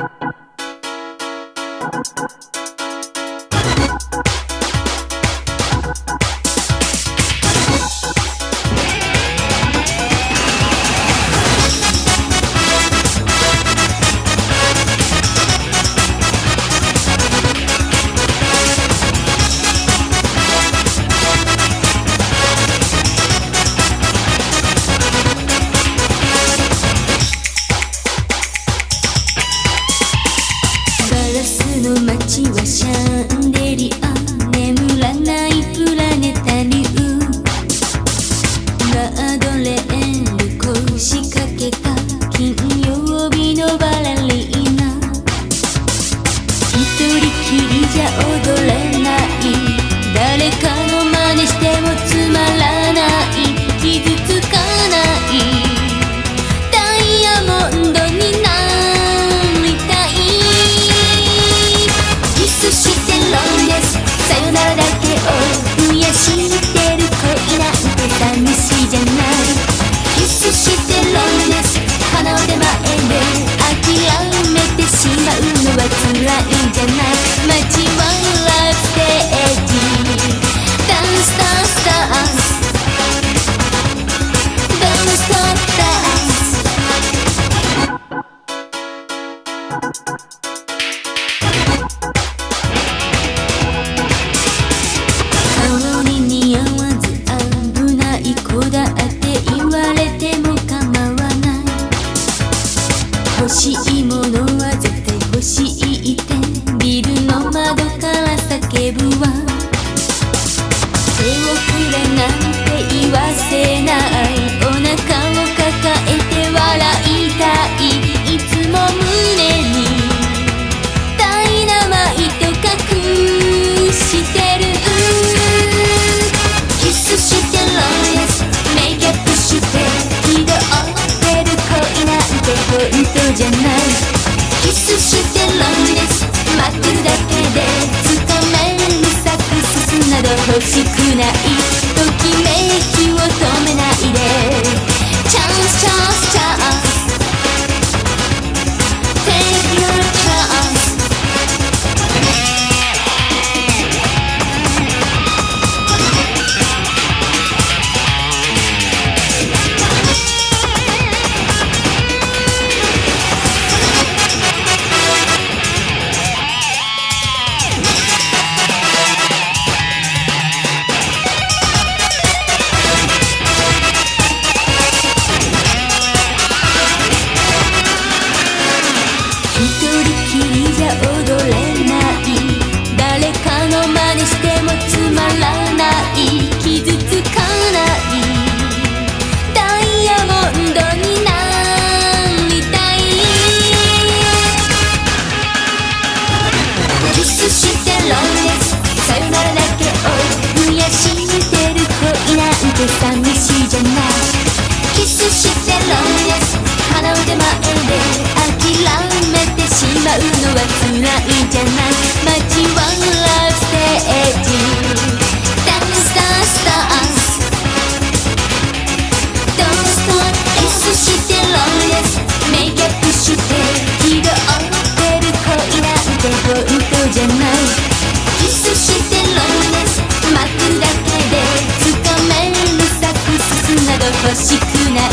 you 街はシャンデリア眠らないプラネタリウムドレール腰掛けた金曜日のバラリーナ一人きりじゃ踊れ？ない欲しいものは絶対欲しいって。ビルの窓から叫ぶわ。手遅れなんて言わせない。ポイントじゃない。キスしてロンネス待ってるだけで掴めるサックスなど欲しくない。ときめきを止めないで。チャンスチャンス。人きりじゃ踊れない誰かの真似してもつまらない。傷つかない。ダイヤモンドになりたいキスしてロンレスさよならだけを増やしてる恋なんて寂しい。ポイントじゃない。キスしてロンネス。巻くだけで掴めるサククスなど欲しくない。